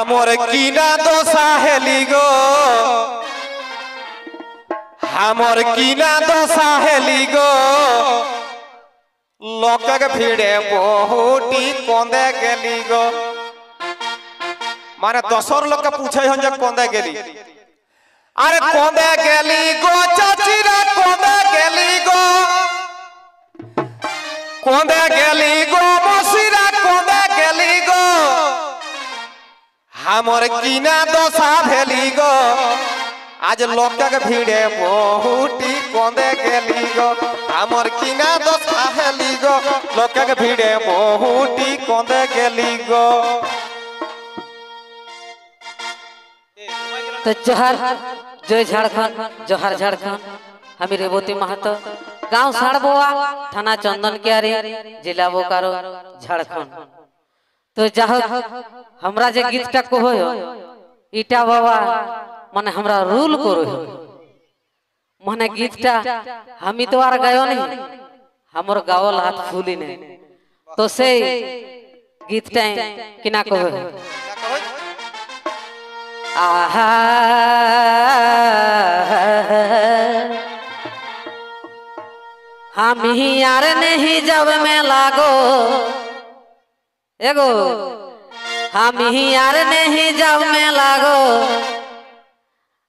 আমার কিনা দশা হেলি গো। আমার কিনা দশা হেলি গো। লোকক ভিড়ে বহুটি কন্দে গেলি গো। মানে দশর লোককে পুছে হন যে কন্দে গেলি। আরে কন্দে গেলি গো, চাচিরা, কন্দে গেলি গো। কন্দে গেলি গো মসিরা আমার কিনা দশা ভেলি গো। আজ লোকটাকে ভিড়ে মহুটি কন্দে গেলি গো। আমার কিনা দশা ভেলি গো, লোকটাকে ভিড়ে মহুটি কন্দে গেলি গো। তো জোহার, জয় ঝাড়খণ্ড, জোহার ঝাড়খণ্ড। আমি রেবতী মাহাতো। গাঁও সাড়বোয়া থানা চন্দন কেয়ারি জেলা বোকারো, ঝাড়খণ্ড। তো যা হোক আমরা যে গীতটা কহ এটা বাবা মানে আমরা রুল করো। মানে, মানে গীতটা আমি তো আর গায় নেই আমার গাওয়াল হাত ফুলি নেই তো সেই গীতটাই কিনা কহ আহা। আমি আর নেহি যাব মেলা গো। एगो हम ही यार नहीं जब में लागो।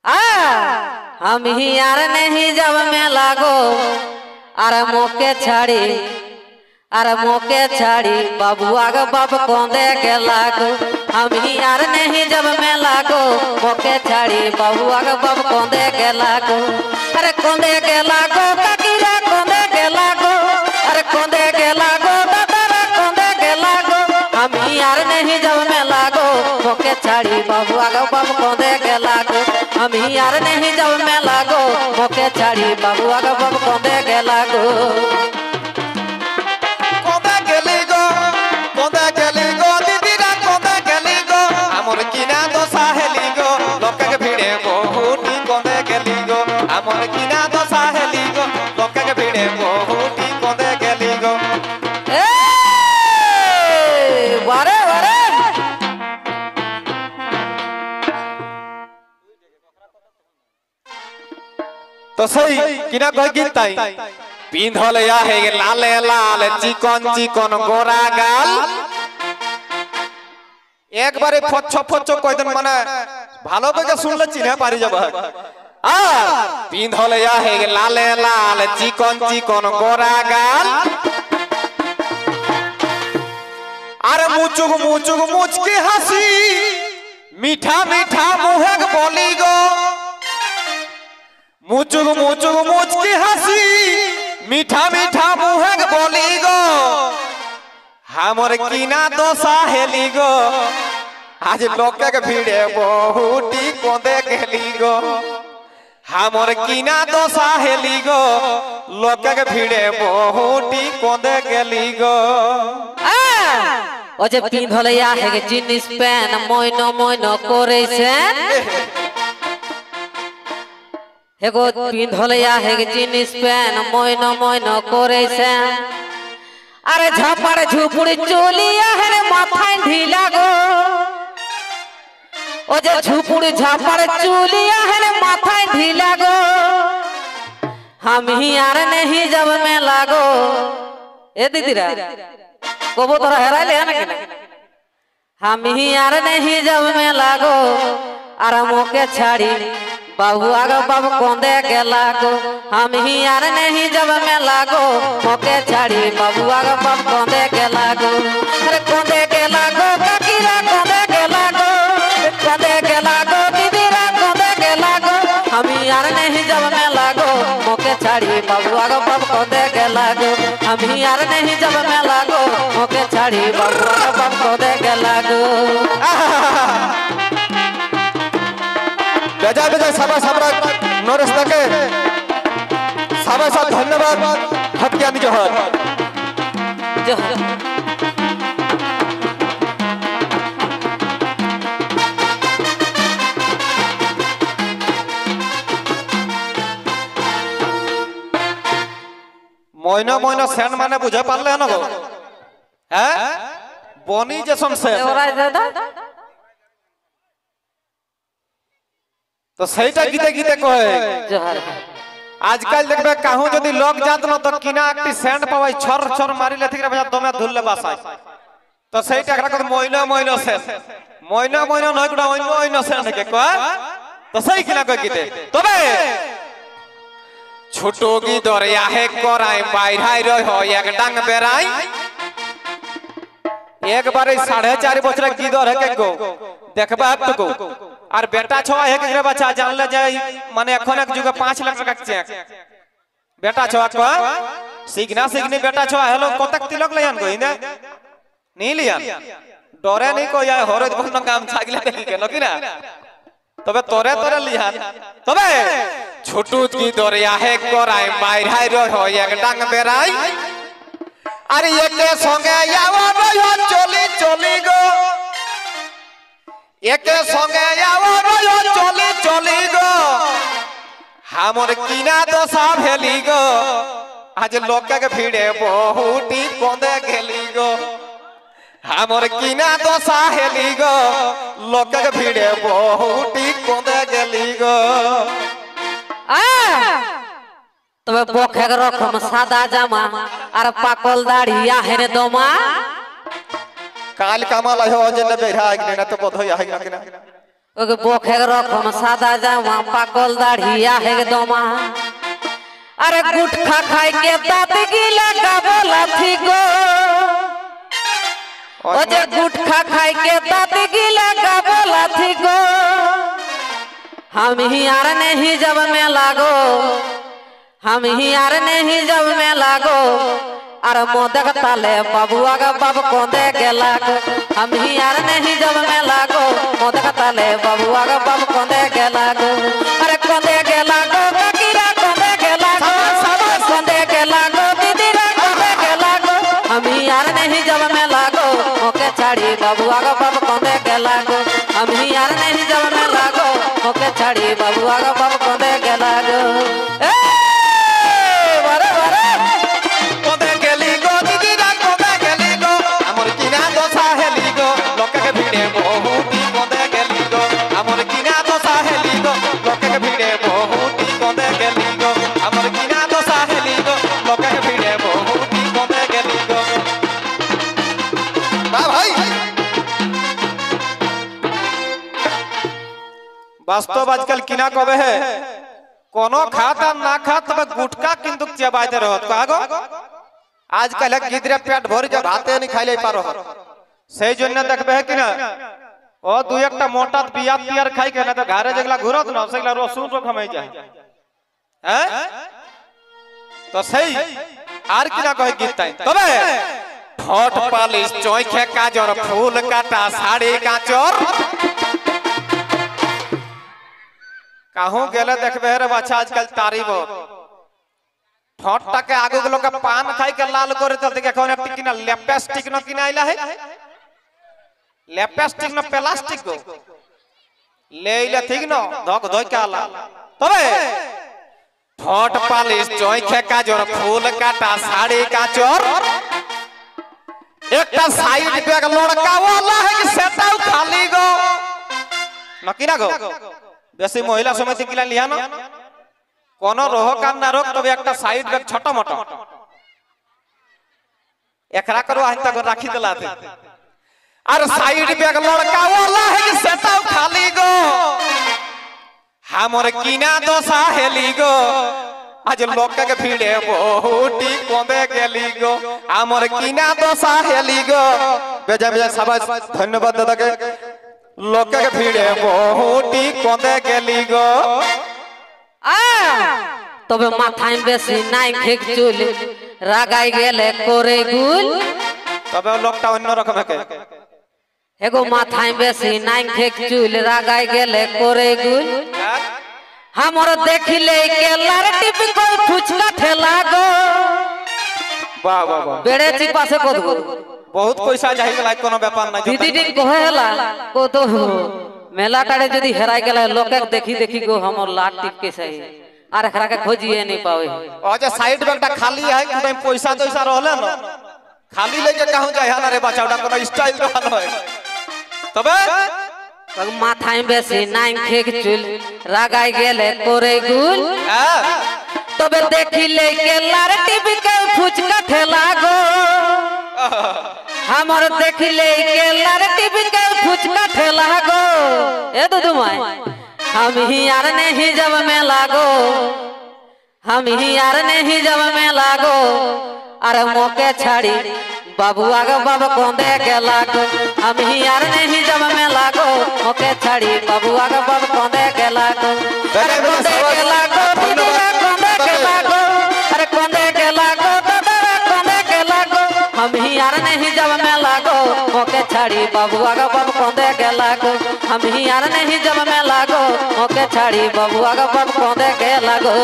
आ हम ही यार नहीं जब मैं लागो। अरे मोके छाड़ी अरे मोके छाड़ी बाबू आग बाप कोंदे के लागो। हम ही यार नहीं जब मैं लागो। मोके छाड़ी बाबू आग बाप कोंदे के लागो। अरे कोंदे के लागो चाड़ी बाबू गौ बब कोदे के लागो। हम ही यार नहीं जब मैं लागो। मोके चाड़ी बाबू गौ बब कोदे के लागो I'm gonna keep on गेली गो दीदी रा कोदे गेली गो কিনা কই গীত তাই? পিন্ধলে আহে লালে লাল চিকন চিকন গোরা গাল। একবারে ফচ্ছ ফচ্ছ কয়দিন মানে ভালো করে শুনলে চিনে পারি যাব। আর পিন্ধলে আহে লালে লাল চিকন চিকন গোরা গাল। আর মুচুক মুচুক মুচকি হাসি, মিঠা মিঠা মুহেক বলি গো। মুচুক মুচুক মুচকি হাসি। মিঠা মিঠা মুহেক বলি গো। আমার কিনা দশা হেলি গো। আজ লোকের ভিড়ে বহুটি কন্দে গেলি গো। আমার কিনা দশা হেলি গো। লোকের ভিড়ে বহুটি কন্দে গেলি গো। ও যে পিন্ধলে আহে জিনিস প্যান মইন মইন করেছেন। এগো পিঁধলিয়া হেগ জিনিস প্যান ময়ন ময়ন করেছে আরে ঝাপার ঝুপুড়ি চলিয়া হেরে মাথায় ঢিলা গো। ও যে ঝুপুড়ি ঝাপার চলিয়া হেরে মাথায় ঢিলা গো। আমি আর নেহি যাব মেলা গো। এ দিদিরা, কব তোরা হেরাইলে নাকি আমি আর নেহি যাব মেলা গো। আর মোকে ছাড়ি के छाड़ी बाबू आगो बाबू कोंदे के लागो। हम ही यार नहीं जब मैं लागो। मोके छाड़ी बाबू आगो बाबू कोंदे के लागो। अरे कोंदे के लागो ककीरा कोंदे के लागो। कोंदे के लागो दीदीरा कोंदे के लागो। हम ही यार नहीं जब मैं लागो। मोके छाड़ी बाबू आगो बाबू कोंदे के लागो। हम ही यार नहीं जब मैं लागो। मोके छाड़ी बाबू आगो बाबू कोंदे के लागो। বেজায় বেজায় সাবা সাবরা নরেশ তাকে সাবা সাব ধন্যবাদ। হকিয়ানি জহর। जो মইনা মইনা সেন মানে বুঝে পারলে না গো? হ্যাঁ? বনি যেসন সেন। तो सहीटा गीते गीते कहे। जोहार। आजकल देखबे काहू जदी लोग जात न तो किना एकटी सेंड पवाई छर छर मारी लेथि रे बजा दमे धुल ले बासाई। तो सहीटा एकरा कत मोइनो मोइनो से मोइनो मोइनो नय कुडा ओइनो ओइनो सेंड के कह। तो सही किना कह गीते। तबे। छोटो गी दरिया है कोराई बाहराई रहो एक डांग बेराई। एक बारे साढ़े चार की दौर है के। गो देखबा आप तो को। আর বেটা ছোয়া হেকে রে বাচ্চা জানলে যে মানে এখন এক যুগে পাঁচ লাখ টাকা চেক বেটা ছোয়া কো শিখনা শিখনি বেটা ছোয়া হেলো কতক তিলক লয়ান কই না নি লিয়ান ডরে নি কই আয় হরদ বন্ধ কাম ছাগলে দেখি কেন কি না তবে তোরে তোরে লিহান তবে ছোটু কি দরিয়া হে করাই মাইর হাই রয় হয় এক ডাং বেড়াই আর একে সঙ্গে যাওয়া রয় চলি চলি গো একে সঙ্গে আমার কিনা দশা ভেলি গো। আজ লোককে ভিড়ে বহুটি কন্দে গেলি গো। আমার কিনা দশা হেলি গো। লোককে ভিড়ে বহুটি কন্দে গেলি গো! তবে বখের রকম সাদা জামা আর পাকল দাড়ি আহের দমা। কাল কামাল আয় অজেলে বেড়া আইগনে না তো বোধ হয় আইগনা ओके बोख है रकम सादा जावा पाकल दाढ़िया है दमा अरे गुटखा खाए के दांत गिला गावला थी गो। ओ जे गुटखा खाए के दांत गिला गावला थी गो। हम ही यार नहीं जब में लागो, हम ही यार नहीं जब में लागो। अरे मोदक ताले बाबुआ का बाब कोंदे गेला हम ही यार नहीं जब मैं लागो। मोदक ताले बाबुआ का बाब कोंदे गेला अरे कोंदे गेला गो ककीरा कोंदे गेला गो कोंदे गेला गो दीदीरा कोंदे गेला गो हम ही यार नहीं जब मैं लागो। ओके छाड़ी बाबुआ का बाब कोंदे गेला गो हम ही यार नहीं जब मैं लागो। ओके छाड़ी बाबुआ का बाब বাস্তব আজকাল কিনা কবে হে কোন খাত আর না খাত তবে গুটকা কিন্তু চেবাইতে রহত কাগো আজকাল এক গিদরে পেট ভরে যে ভাতে নি খাইলে পারো সেই জন্য দেখবে হে কিনা ও দুই একটা মোটা বিয়া পিয়ার খাই কেনা তো ঘরে যেগুলা ঘুরত না সেগুলা রসুন তো খামাই যায় হ্যাঁ তো সেই আর কিনা কয় গীত তাই তবে ঠোঁট পালিশ চৈখে কাজর ফুল কাটা শাড়ি কাচর कहूँ गलत देखबे रे बच्चा आजकल तारीफ़ ठट के आगे के लोग पान खाई के लाल कर चलते के तो कौन टिकना लेपस्टिक न किन आइला है? लेपस्टिक न प्लास्टिक को। ले ले ठीक न धक धक के आला तबे ठट पालिश चोखे का ज़ोर फूल काटा साड़ी का चोर एकटा साइड बैग लड़का वाला है कि सेटा खाली गो। नकिना गो। বেশি মহিলা সমিতি কিলা লিয়া না কোন রোহক আর না রোগ, তবে একটা সাইড ব্যাগ ছোট মোট। একরা করো আইনটা রাখি দেলাতে আর সাইড ব্যাগ লড়কাওয়ালা হে সেটাও খালি গো। আমার কিনা দশা হেলি গো। আজ লোককে ভিড়ে বহুটি কমে গেলি গো। আমার কিনা দশা হেলি গো। বেজা বেজা সবাই ধন্যবাদ দাদাকে। লোকে ভিড়ে বহুটি কদে গেলি গো। তবে মাথায় বেশি নাই ঠিক চুল রাগাই গেলে করে গুল। তবে লোকটা অন্য রকম হবে এগো মাথায় বেশি নাই ঠিক চুল রাগাই গেলে করে গুল। হ্যাঁ? আমার দেখিলে কেলার টিপি কই ফুচকা ঠেলা গো। বাহ বাহ বাহ। বেড়েছি পাশে কত কত? বহুত পয়সা যাই গেল কোনো ব্যাপার নাই দিদি দিন কহেলা को तो মেলা টাড়ে যদি হেরাই গেলে লোকে দেখি দেখি গো हमर लाट टिप के सही আর एकरा के खोजिए नहीं पावे ও যে সাইড ব্যাগটা খালি है কিন্তু পয়সা তৈসা रहले না খালি लेके कहूं जाय हां रे बच्चा ওটা কোনো স্টাইল রহল হয় তবে মাথায় বেশি নাইন খেক চুল রাগাই গেলে করে গুল হ্যাঁ তবে দেখিলে কেলার টিভি কে हमर देख ले के लड़की भी के फुचका ठेला गो ए दुदू माय हम ही यार नहीं जब में लागो हम ही यार नहीं जब में लागो अरे मौके छाड़ी बाबू गो बाबा को देख लागो हम ही यार नहीं जब में लागो मौके छाड़ी बाबू गो बाबा को देख लागो अरे मौके के लागो ओके छाड़ी बबुआ का बब कौंदे के लागो हम ही यार नहीं जब मैं लागो ओके छाड़ी बबुआ का बब कौंदे के लागो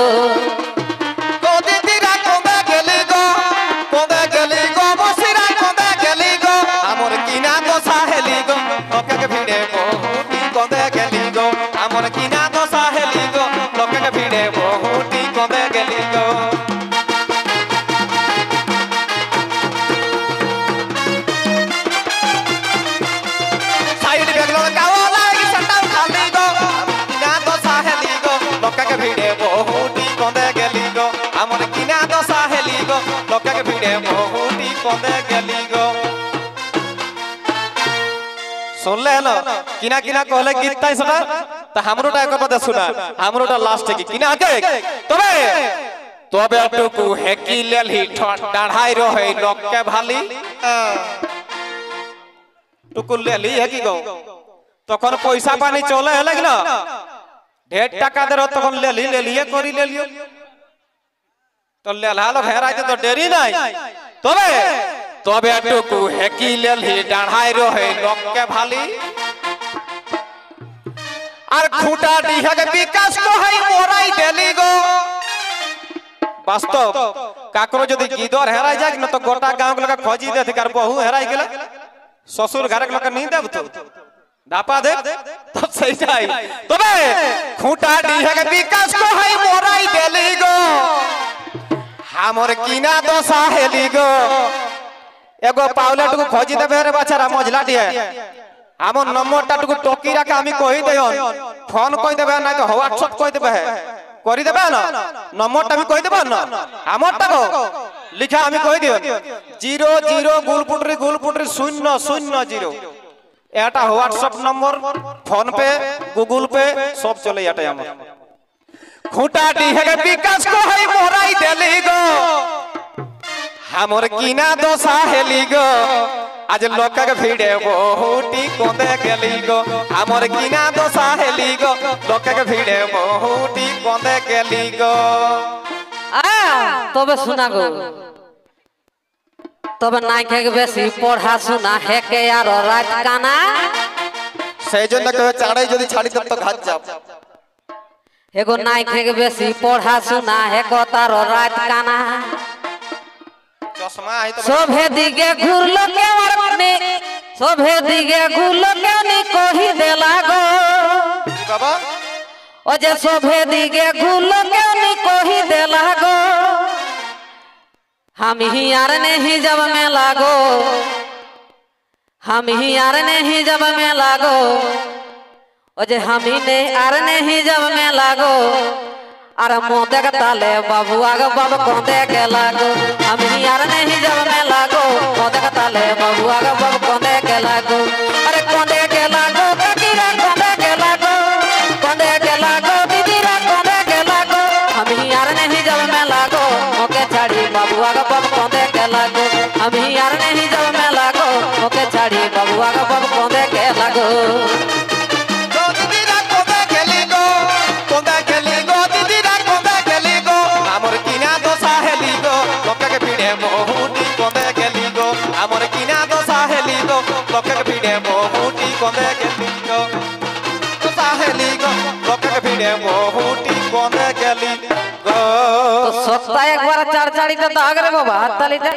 Amor, quina cosa heligo, lo que que pide, bohuti, conde, que ligo. ভিড়ে বহুটি কোঁদে গেলি শুনলে না কিনা কিনা কহলে গীত তাই শোনা? তা হামরোটা একবার বাদে শোনা। কিনা কে? তবে তবে হেকি লেলহি ডাঢ়াই রহে লোককে ভালি। টুকু লেলি হেকি গো। তখন পয়সা পানি চলে হেলে না ঢের টাকা দেরো তখন লেলি, লেলিয়ে করি লেলিও। তো লেলহা লোক তো দেরি নাই। তবে? তবে? টুকু হেকি লেলহি ডাঢ়াই রহে লোককে ভালি। আর খুঁটা ডিহাকে বিকাশ কহাই মোরাই দেলি গো। বাস্তব কাকরো যদি গিদর হেরাই যায় না তো গোটা গাঁও লোক খোঁজি দেতে কার বহু হেরাই গেলে। শ্বশুর ঘরের লোক নিয়ে দেব তো দাপা দে তো সেইটাই তবে? খুঁটা ডিহাকে বিকাশ কহাই মোরাই দেলি গো। আমার কিনা দশা হেলি গো। এগো পাওলা টুকু খোঁজি দেবে রে বাচারা মজলা দিয়ে। আমার নম্বরটা টুকু টকি রাখে আমি কই দেয় ফোন কই দেবে না তো হোয়াটসঅ্যাপ কই দেবে? করি দেবে না? নম্বরটা আমি কই দেব না? আমারটা গো লিখা আমি কই দিও? 0 0 গুলপুটরি গুলপুটরি 0 0 0 এটা WhatsApp number PhonePe Google Pay সব চলে এটাই আমার। খুঁটাটি হেগে বিকাশ কহাই মোরাই দেলি গো। আমর কিনা দশা হেলি গো। আজ লোকক ভিড়ে বহুটি কোঁদে গেলি গো। আমর কিনা দশা হেলি গো। লোকক ভিড়ে বহুটি কোঁদে গেলি গো। তবে শোনা গো। তবে নাই খেক বেশি পড়াশোনা হেকে আর রাত কানা। সেই জন্য কেউ চাড়াই যদি ছাড়ি তব তো ঘাট যাব। এগো নাই খেগ বেশি পড়া শোনা হেগো তার রাত কানা সভে দিকে ঘুরলো কে আর মানে সভে দিকে ঘুরলো কে নি কহি দেলা গো বাবা ও যে সভে দিকে ঘুরলো কে নি কহি দেলা গো আমি আর নেহি যাব মেলা গো আমি আর নেহি যাব মেলা গো मैं लागो ओ जे हम ही ने यार नहीं जब मैं लागो अरे मोदे के ताले बाबू आगे बाबू कोंदे के लागो हम ही यार नहीं जब मैं लागो मोदे के ताले बाबू అత్తలిత తాగలే బాబా అత్తలిత